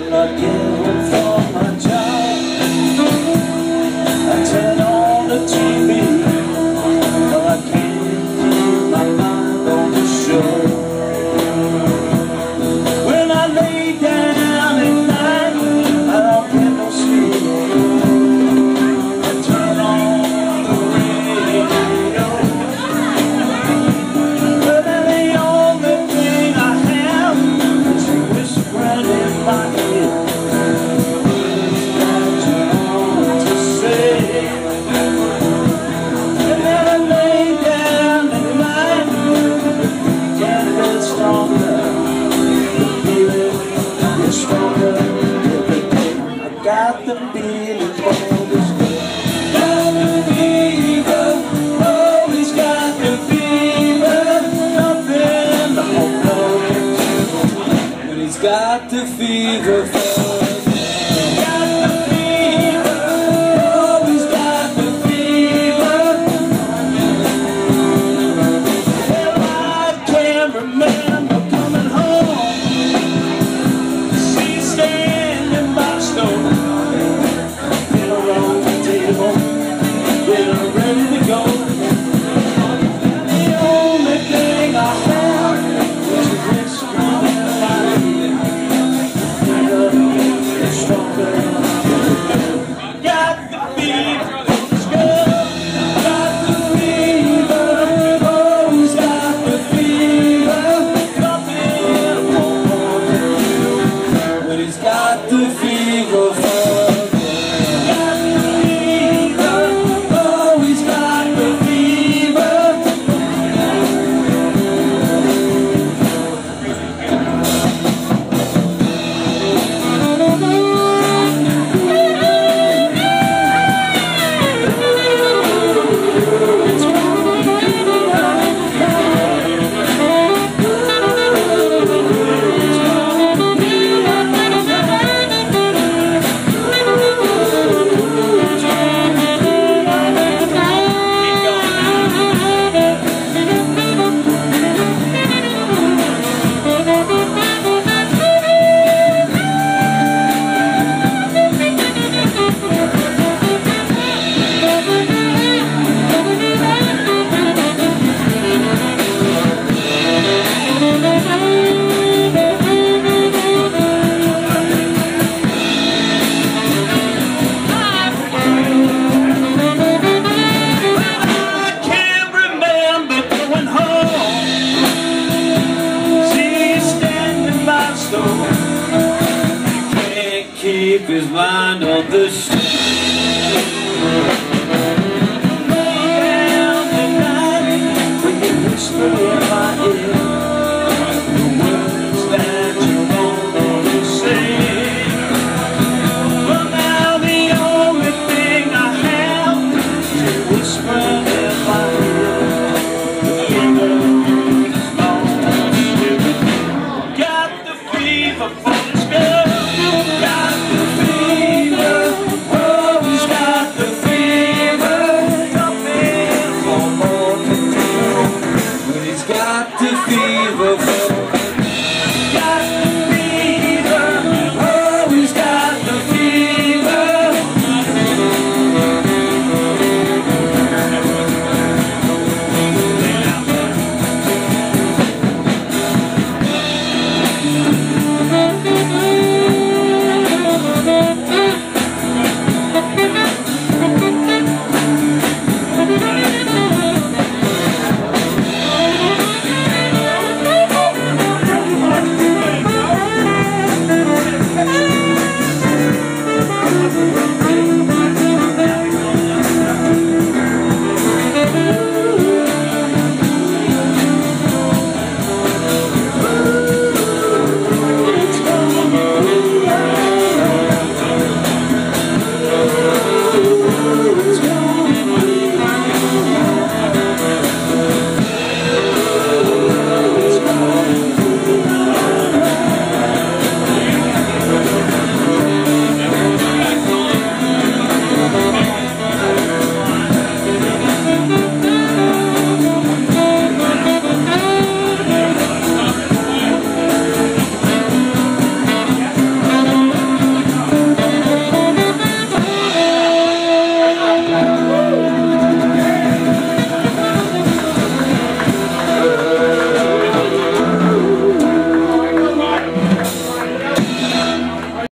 love you got the fever. keep his mind on the ship. Whisper